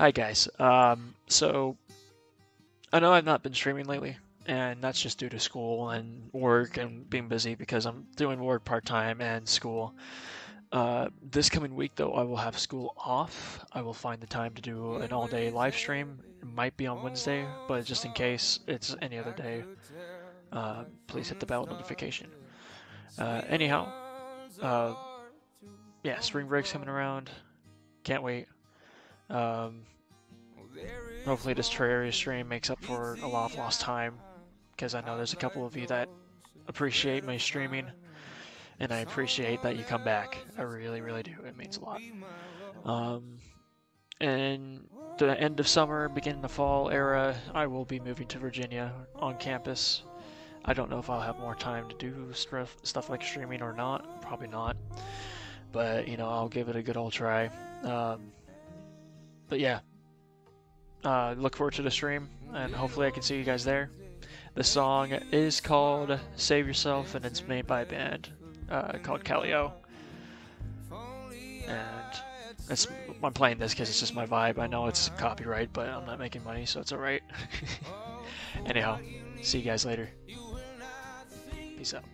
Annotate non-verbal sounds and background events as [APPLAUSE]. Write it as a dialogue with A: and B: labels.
A: Hi guys. Um, so I know I've not been streaming lately, and that's just due to school and work and being busy because I'm doing work part time and school. Uh, this coming week, though, I will have school off. I will find the time to do an all day live stream. It might be on Wednesday, but just in case it's any other day, uh, please hit the bell notification. Uh, anyhow, uh, yeah, spring break's coming around. Can't wait. Um, hopefully this Terraria stream makes up for a lot of lost time, because I know there's a couple of you that appreciate my streaming, and I appreciate that you come back. I really, really do. It means a lot. Um, and the end of summer, beginning of fall era, I will be moving to Virginia on campus. I don't know if I'll have more time to do stuff, stuff like streaming or not. Probably not. But, you know, I'll give it a good old try. Um, but yeah, uh, look forward to the stream, and hopefully I can see you guys there. The song is called Save Yourself, and it's made by a band uh, called KALEO. And it's, I'm playing this because it's just my vibe. I know it's copyright, but I'm not making money, so it's alright. [LAUGHS] Anyhow, see you guys later. Peace out.